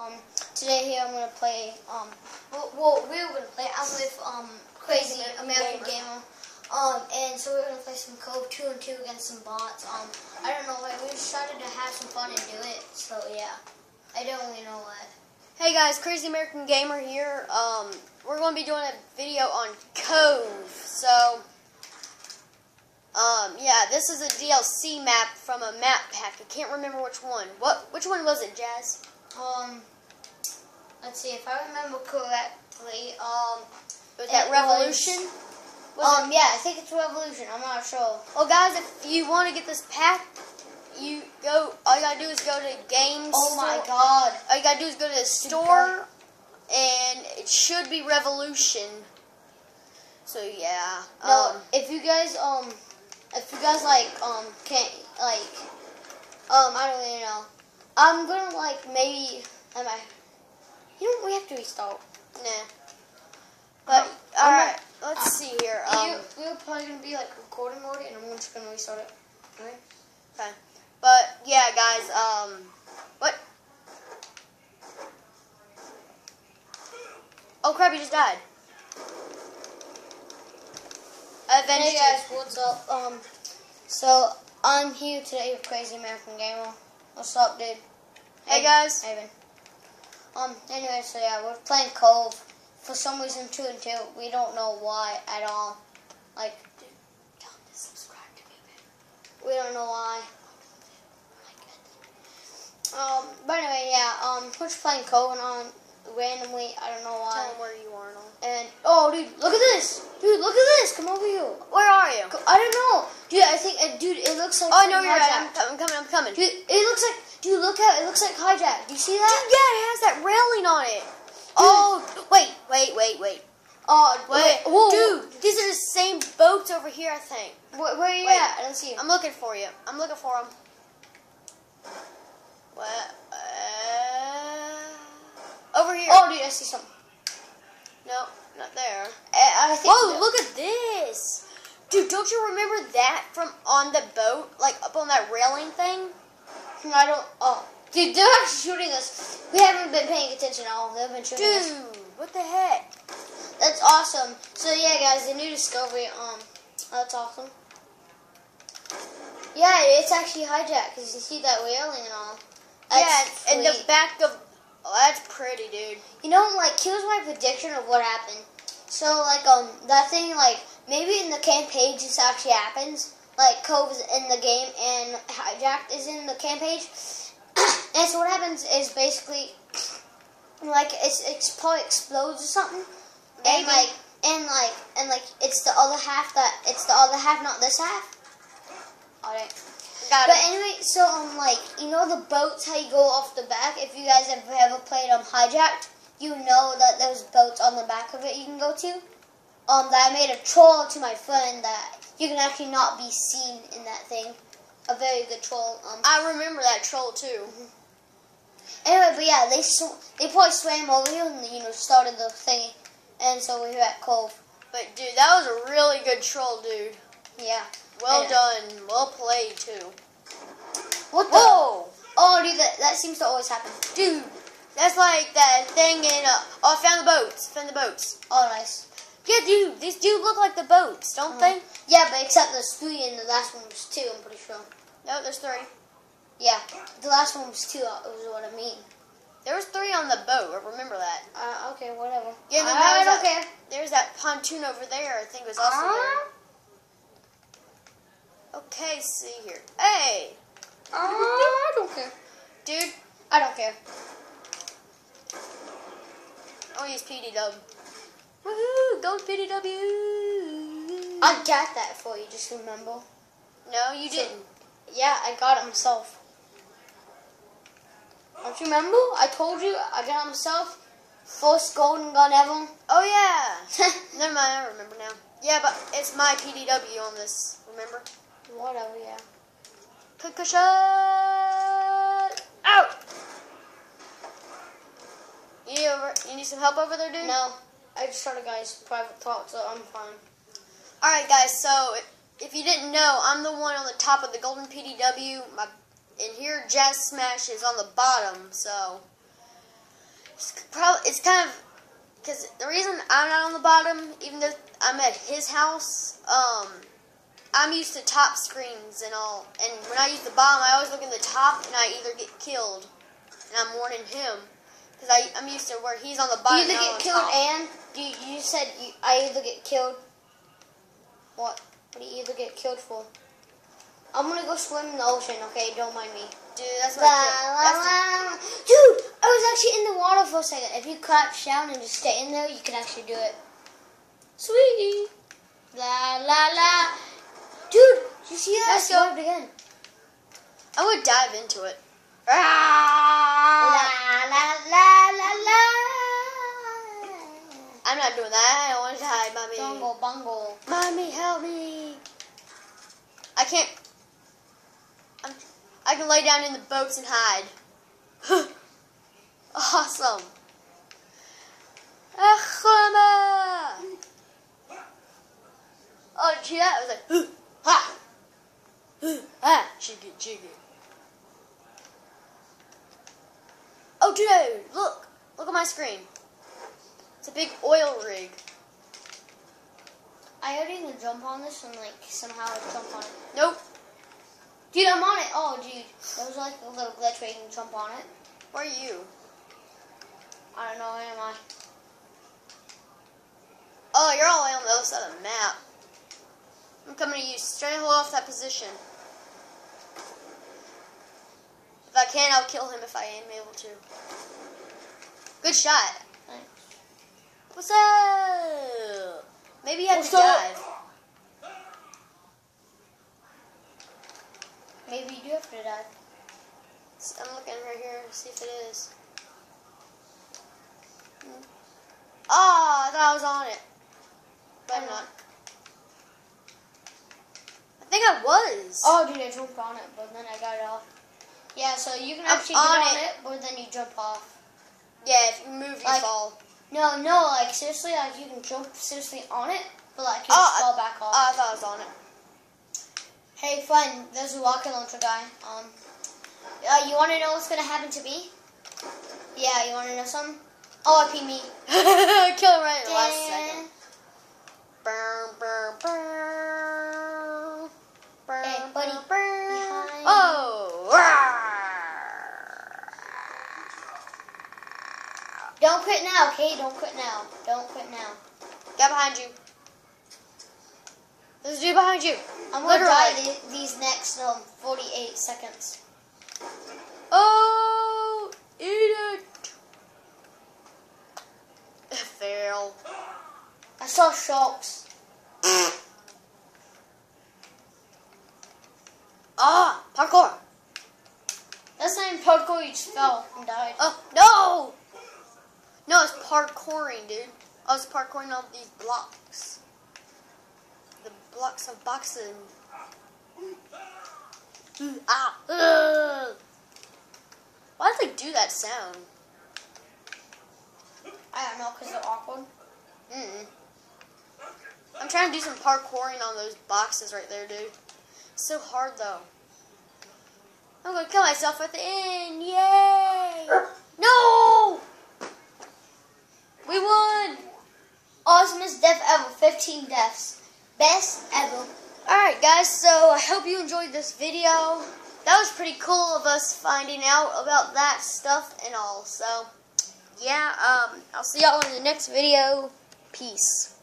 um, today here I'm gonna play, um, well, well we were gonna play. I'm with um, Crazy American Gamer. Um, and so we're gonna play some Cove two and two against some bots. Um, I don't know why we decided to have some fun and do it. So yeah, I don't really know what. Hey guys, Crazy American Gamer here. Um, we're going to be doing a video on Cove. So, um, yeah, this is a DLC map from a map pack. I can't remember which one. What? Which one was it, Jazz? Um, let's see if I remember correctly. Um, was that Revolution? Was, um, yeah, I think it's Revolution. I'm not sure. Well, guys, if you want to get this pack, you go. All you gotta do is go to games. Oh my god! All you gotta do is go to the store, and it should be Revolution. So yeah. No, um, if you guys um, if you guys like um can't like um I don't really know. I'm gonna like maybe am I? You know we have to restart. Nah. But uh, all right, let's uh, see here. Um, we're probably gonna be like recording mode, and I'm just gonna restart it. Okay. Okay. But yeah, guys. Um, what? Oh crap! He just died. Avenged hey guys, what's up? Um, so I'm here today with Crazy American Gamer. What's up, dude? Hey, hey guys. Hey, Um. Anyway, so yeah, we're playing Cove. For some reason, two and two. We don't know why at all. Like, dude, tell them to subscribe to me. We don't know why. Um, but anyway, yeah, um, we're just playing Cove on randomly. I don't know why. Tell them where you are, no. And oh, dude, look at this, dude, look at this. Come over here. Where are you? I don't know, dude. I think, uh, dude, it looks like. Oh, no, you're right. I'm, I'm, coming. I'm coming. Dude, it looks like. Dude, look at it. Looks like hijack. Do you see that? Dude, yeah, it has that railing on it. Dude. Oh, wait, wait, wait, wait. Oh, wait, wait. dude, these are the same boats over here. I think. Where, where are you wait, at? I don't see. You. I'm looking for you. I'm looking for them. What? Uh, here. Oh, dude, I see something. No, not there. I, I think Whoa, look at this. Dude, don't you remember that from on the boat? Like, up on that railing thing? I don't... Oh. Dude, they're actually shooting us. We haven't been paying attention at all. They've been shooting Dude, us. Dude, what the heck? That's awesome. So, yeah, guys, the new discovery, um, that's awesome. Yeah, it's actually hijacked because you see that railing and all. That's yeah, in the back of. Oh, that's pretty, dude. You know, like here's my prediction of what happened. So, like, um, that thing, like, maybe in the campaign this actually happens. Like, Cove is in the game and Hijacked is in the campaign. and so what happens is basically, like, it's, it's probably explodes or something. Maybe. And, like, and, like, and, like, it's the other half that, it's the other half, not this half. Alright. Got but it. anyway, so um, like you know the boats how you go off the back. If you guys have ever played um hijacked, you know that there's boats on the back of it you can go to. Um, that I made a troll to my friend that you can actually not be seen in that thing. A very good troll. Um, I remember that troll too. Anyway, but yeah, they sw they probably swam over here and you know started the thing, and so we were at Cove. But dude, that was a really good troll, dude. Yeah. Well done. Well played, too. What the? Whoa! Oh, dude, that, that seems to always happen. Dude, that's like that thing in, uh, oh, I found the boats. Found the boats. Oh, nice. Yeah, dude, these do look like the boats, don't uh they? Yeah, but except there's three and the last one was two, I'm pretty sure. No, there's three. Yeah, the last one was two, uh, is what I mean. There was three on the boat, I remember that. Uh, okay, whatever. Yeah, then I, I don't that, care. There's that pontoon over there, I think it was also uh there. Okay, see here. Hey! Uh, I don't care. Dude, I don't care. I'll use PD Dub. Woohoo! Go PDW! I got that for you, just remember. No, you so, didn't. Yeah, I got it myself. Don't you remember? I told you I got it myself. First golden gun ever. Oh, yeah. Never mind, I remember now. Yeah, but it's my PDW on this, remember? Whatever, yeah. Concussion! Out! You need, over, you need some help over there, dude? No. I just started guys private talk, so I'm fine. Alright, guys, so if you didn't know, I'm the one on the top of the golden PDW. My, and here, Jazz Smash is on the bottom, so... It's probably it's kind of because the reason I'm not on the bottom, even though I'm at his house, um, I'm used to top screens and all. And when I use the bottom, I always look at the top, and I either get killed, and I'm warning him because I I'm used to where he's on the bottom. You either and get killed top. and you, you said you, I either get killed. What? What do you either get killed for? I'm gonna go swim in the ocean. Okay, don't mind me. Dude, that's La, my la, that's the- la. Dude, I was actually in the water for a second. If you crouch down and just stay in there, you can actually do it. Sweetie. La la la. Dude, you see that? Let's I go. again. I would dive into it. La Ah! la la la la. I'm not doing that. I don't want to die, mommy. Jungle bungle. Mommy, help me. I can't. I'm, I can lay down in the boats and hide. awesome. Oh, did you see that? Was like, ha. Ah, jiggy, jiggy. Oh, dude, look. Look at my screen. It's a big oil rig. I already can jump on this and like somehow jump on it. Nope. Dude, I'm on it. Oh, dude, there was like a little glitch where you can jump on it. Where are you? I don't know. Where am I? Oh, you're all the way on the other side of the map. I'm coming to you. Straight hold off that position. If I can, I'll kill him if I am able to. Good shot. Thanks. What's up? Maybe you have What's to up? dive. Maybe you do have to dive. I'm looking right here to see if it is. Hmm. Oh, I thought I was on it. But I'm not. I think I was. Oh, dude, I jumped on it, but then I got it off. Yeah, so you can actually on get on it. it. but then you jump off. Yeah, if you move, you Like- fall. No, no, like seriously, like you can jump seriously on it, but like you Oh, just fall back off. Oh, I thought I was on it. hey, friend, There's a rocket launcher guy. Um, uh, you want to know what's gonna happen to me? Yeah, you want to know something? Oh, I pee me. Kill him right the last second. Burn, burn, burn. Don't quit now, okay? Don't quit now. Don't quit now. Get behind you. There's a dude behind you. I'm gonna die the, these next um 48 seconds. Oh! Eat it! Fail. I saw sharks. Ah! Parkour! That's not even parkour. You just fell and died. Oh, no! No, it's parkouring, dude. I was parkouring all these blocks. The blocks of boxing. Ah! Ugh. Why did they do that sound? I don't know, cause they're awkward. Mm. I'm trying to do some parkouring on those boxes right there, dude. It's so hard though. I'm gonna kill myself at the end. Yay! No! We won! Awesomest death ever. 15 deaths. Best ever. Alright guys, so I hope you enjoyed this video. That was pretty cool of us finding out about that stuff and all. So, yeah, um, I'll see y'all in the next video. Peace.